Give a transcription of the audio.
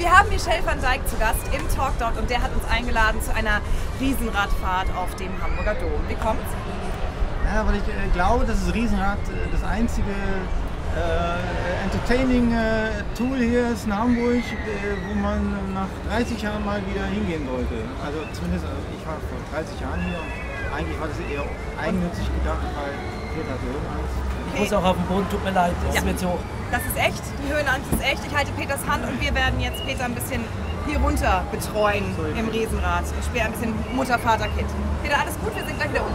Wir haben Michel van Dijk zu Gast im Talk dort und der hat uns eingeladen zu einer Riesenradfahrt auf dem Hamburger Dom. Wie kommt's? Ja, weil ich äh, glaube, dass das Riesenrad äh, das einzige entertaining äh, hier ist in Hamburg, äh, wo man nach 30 Jahren mal wieder hingehen sollte. Also zumindest, also ich war vor 30 Jahren hier und eigentlich war das eher eigennützig gedacht, weil Peter Höhenangst. Ich muss auch auf den Boden, tut mir leid, das Ja. ist mir zu hoch. Das ist echt, die Höhenangst ist echt. Ich halte Peters Hand und wir werden jetzt Peter ein bisschen hier runter betreuen So ist im es. Riesenrad. Ich spiele ein bisschen Mutter, Vater, Kind. Peter, alles gut, wir sind gleich wieder unten.